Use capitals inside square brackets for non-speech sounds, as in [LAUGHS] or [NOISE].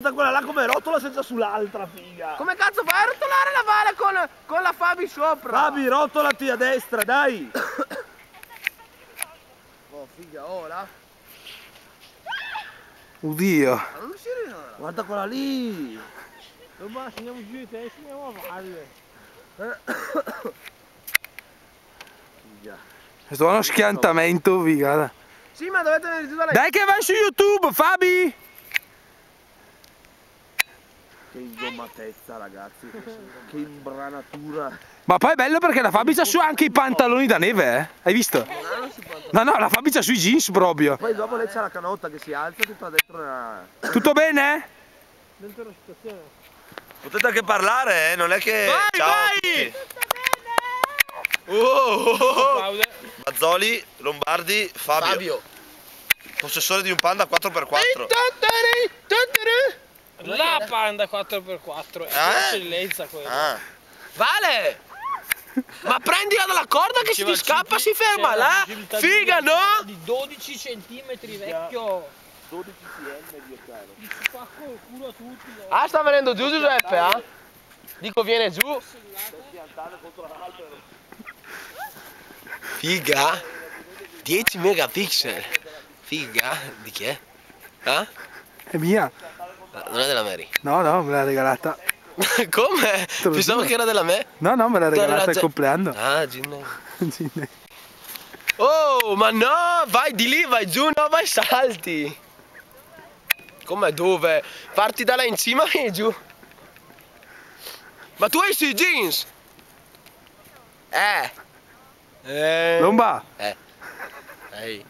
Guarda quella là come rotola senza sull'altra, figa. Come cazzo fai a rotolare la vale con, con la Fabi sopra? Fabi, rotolati a destra, dai. [COUGHS] Oh, figa, ora. Oddio. Ma non si riesce. Guarda quella lì. Non basta, andiamo giù di te, andiamo a valle. Figa. Questo è uno schiantamento, figa. Sì, ma dovete venire giù da lei. Dai che vai su YouTube, Fabi! Che ingommatezza, ragazzi. Che imbranatura. Ma poi è bello perché la Fabi c'ha su anche i pantaloni da neve, eh? Hai visto? No, no, la Fabi c'ha sui jeans proprio. Poi dopo lei c'ha la canotta che si alza tutta dentro nella... Tutto bene? Dentro la situazione. Potete anche parlare, eh? Non è che... Vai, Ciao vai! tutti. Oh, oh, oh. Pausa. Mazzoli, Lombardi, Fabio. Fabio. Possessore di un Panda 4x4. La Panda 4x4, è Eh? un'eccellenza quella. Ah. Vale! Ma prendila dalla corda che se ti scappa si ferma là! Figa, no? Di 12 cm vecchio. 12 cm di caro. Si spacco il culo a tutti. no? Ah, sta venendo giù Giuseppe, ah? Dico viene giù. Figa? 10 megapixel. Figa? Di chi è? Ah? È mia. Non è della Mary. No, no, me l'ha regalata. [LAUGHS] Come? Pensavo che era della me. No, no, me l'ha regalata al ragione. compleanno. Ah, Ginne. Sì, ne- Oh, ma no, vai di lì, vai giù, no, vai salti. Come dove? Parti da là in cima e giù. Ma tu hai sui jeans? Eh. Eh. Lomba, Eh. Ehi.